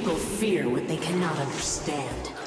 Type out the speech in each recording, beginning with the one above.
People fear what they cannot understand.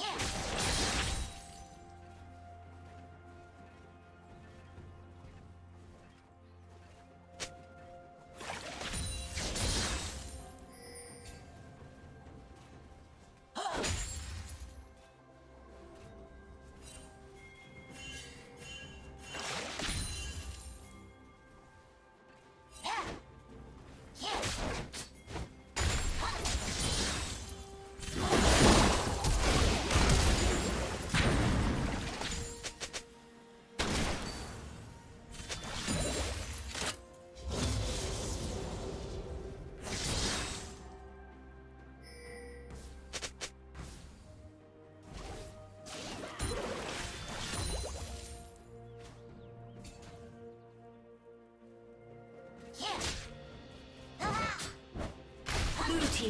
Yeah.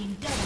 Team double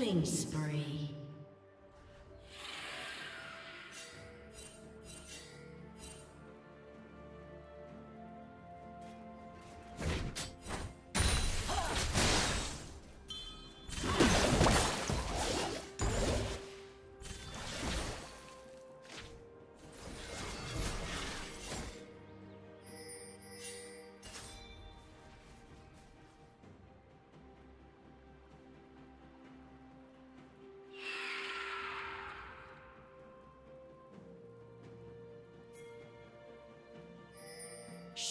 Killing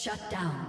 Shut down.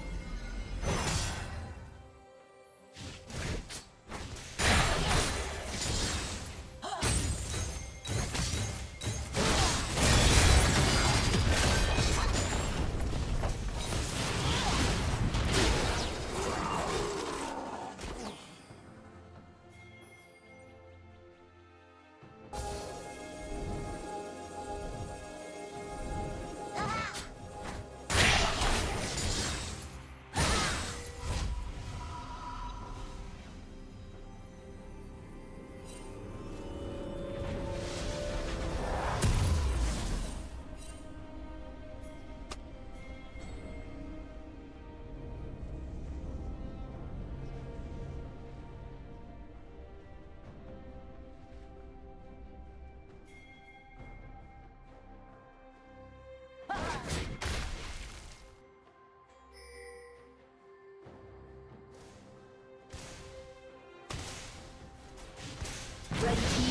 Red